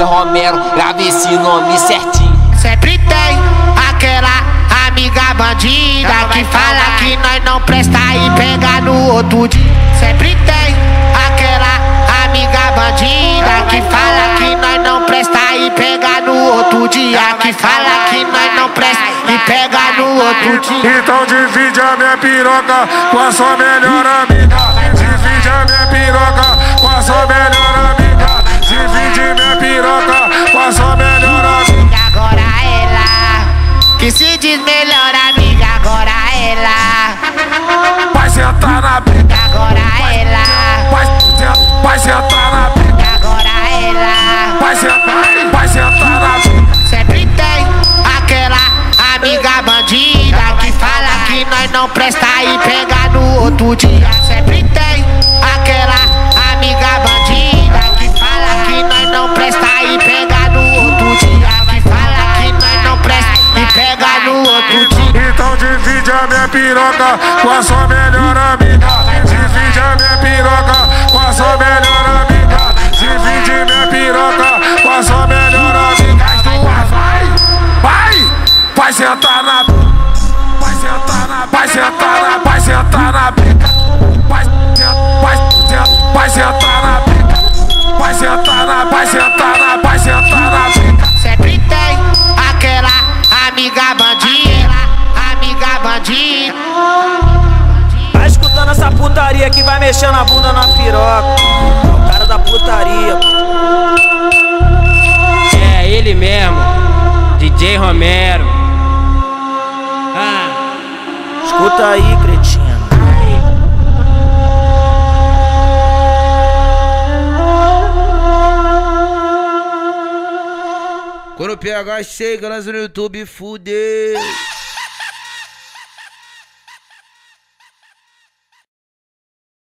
Romero, grave esse nome certinho. Sempre tem aquela amiga bandida que fala que nós não presta e pega no outro dia. Sempre tem aquela amiga bandida que fala que nós não presta e pega no outro dia. Que fala que nós não presta e pega no outro dia. Então divide a minha piroca com a sua melhor amiga. Diz melhor amiga. Agora ela, Vai sentar na pica. agora ela, Vai, vai sentar na pica. agora ela. Vai sentar, vai sentar na pica. Sempre tem aquela amiga bandida que fala que nós não presta e pega no outro dia. A minha piroca com a sua melhor amiga. Divide a minha piroca com a sua melhor amiga. Divide minha piroca com a sua melhor amiga. As duas vai, vai, vai sentar na, vai sentar na, vai sentar na, vai sentar na bandida. Vai escutando essa putaria que vai mexendo a bunda na piroca. O cara da putaria. É ele mesmo, DJ Romero. Ah. Escuta aí, cretina. Quando o PH chega, nós no YouTube, fudeu.